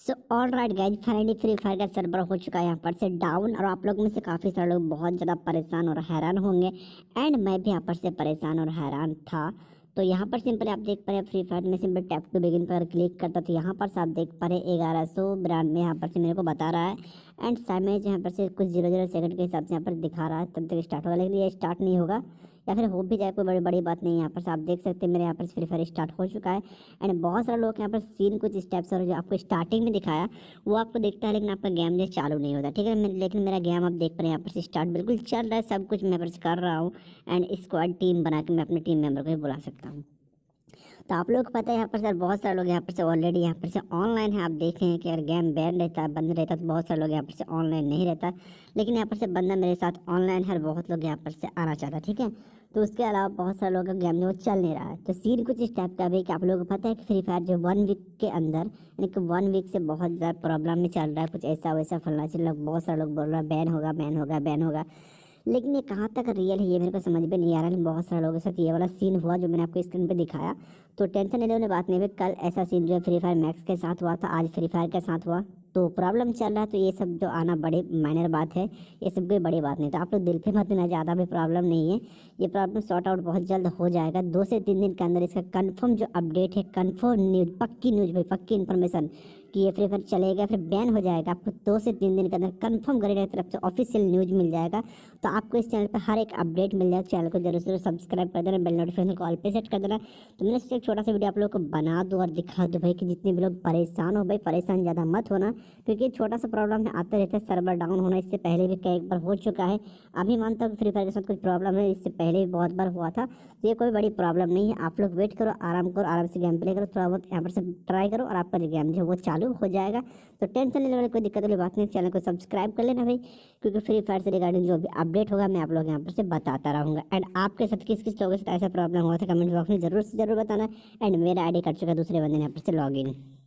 So all right guys finally free fire का server हो चुका है, यहाँ पर से डाउन और आप लोग में से काफ़ी सारे लोग बहुत ज़्यादा परेशान और हैरान होंगे एंड मैं भी यहाँ पर से परेशान और हैरान था। तो यहाँ पर सिंपल आप देख पा रहे हैं फ्री फायर में सिंपल टैप टू बिगिन पर क्लिक करता तो यहाँ पर से आप देख पा रहे ग्यारह सौ बिरानवे यहाँ पर से मेरे को बता रहा है एंड साइमेज यहाँ पर से कुछ ज़ीरो ज़ीरो सेकंड के हिसाब से यहाँ पर दिखा रहा है, तब तक स्टार्ट होगा। लेकिन ये स्टार्ट नहीं होगा। या फिर हो भी जाए, कोई बड़ी बड़ी बात नहीं यहाँ पर आप देख सकते हैं, मेरे यहाँ पर फ्री फायर स्टार्ट हो चुका है। एंड बहुत सारे लोग यहाँ पर सीन कुछ स्टेप्स और जो आपको स्टार्टिंग में दिखाया, वो आपको दिखता है, लेकिन आपका गेम जो चालू नहीं होता, ठीक है? लेकिन मेरा गेम आप देख पा रहे हैं, यहाँ पर स्टार्ट बिल्कुल चल रहा है, सब कुछ मैं कर रहा हूँ। एंड स्क्वाड टीम बना के मैं अपने टीम मेंबर को भी बुला सकता हूँ। तो आप लोग को पता है यहाँ पर सर बहुत सारे लोग यहाँ पर से ऑलरेडी यहाँ पर से ऑनलाइन है। आप देख रहे हैं कि अगर गेम बैन रहता है बंद रहता तो बहुत सारे लोग यहाँ पर से ऑनलाइन नहीं रहता। लेकिन यहाँ पर से बंदा मेरे साथ ऑनलाइन है और बहुत लोग यहाँ पर से आना चाहता है, ठीक है? तो उसके अलावा बहुत सारे लोगों का गेम जो चल नहीं रहा है। तो सीन कुछ इस टाइप का भी कि आप लोगों को पता है कि फ्री फायर जो वन वीक के अंदर, यानी कि वन वीक से बहुत ज़्यादा प्रॉब्लम में चल रहा है। कुछ ऐसा वैसा फलना चल रहा बहुत सारे लोग बोल रहे हैं बैन होगा बैन होगा बैन होगा। लेकिन ये कहाँ तक रियल है? ये मेरे को समझ में नहीं आ रहा। है बहुत सारे लोगों के साथ ये वाला सीन हुआ जो मैंने आपको स्क्रीन पे दिखाया। तो टेंशन लेने वाली बात नहीं है कल ऐसा सीन जो है फ्री फायर मैक्स के साथ हुआ था, आज फ्री फायर के साथ हुआ। तो प्रॉब्लम चल रहा है तो ये सब जो आना बड़े माइनर बात है, ये सब कोई बड़ी बात नहीं। तो आप लोग दिल पे मत देना, ज़्यादा भी प्रॉब्लम नहीं है। ये प्रॉब्लम सॉर्ट आउट बहुत जल्द हो जाएगा। दो से तीन दिन के अंदर इसका कन्फर्म जो अपडेट है कन्फर्म न्यूज़ पक्की न्यूज़ भाई, पक्की इन्फॉर्मेशन कि ये फ्री फायर चलेगा, फिर बैन हो जाएगा। आपको दो से तीन दिन के अंदर कन्फर्म गरेगा की तरफ़ से ऑफिशियल न्यूज़ मिल जाएगा। तो आपको इस चैनल पर हर एक अपडेट मिल जाएगा चैनल को ज़रूर ज़रूर सब्सक्राइब कर देना बेल नोटिफिकेशन कॉल पे सेट कर देना। तो मैंने एक छोटा सा वीडियो आप लोग को बना दो और दिखा दो भाई कि जितने भी लोग परेशान हो, भाई परेशान ज़्यादा मत होना, क्योंकि छोटा सा प्रॉब्लम है आते रहते सर्वर डाउन होना इससे पहले भी कई बार हो चुका है। अभी मानता हूँ फ्री फायर के साथ कुछ प्रॉब्लम है, इससे पहले भी बहुत बार हुआ था। तो ये कोई बड़ी प्रॉब्लम नहीं है। आप लोग वेट करो, आराम करो, आराम से गेम प्ले करो, थोड़ा बहुत यहाँ पर से ट्राई करो और आपका गेम जो वो चालू हो जाएगा। तो टेंशन लेने कोई दिक्कत वाली बात नहीं चैनल को सब्सक्राइब कर लेना भाई, क्योंकि फ्री फायर से रिगार्डिंग जो भी अपडेट होगा, मैं आप लोग यहाँ पर से बताता रहूँगा। एंड आपके साथ किस किस लोगों साथ ऐसा प्रॉब्लम हुआ था कमेंट बॉक्स में ज़रूर से ज़रूर बताना। एंड मेरा आईडी कर चुका दूसरे बंदे ने यहाँ पर से लॉग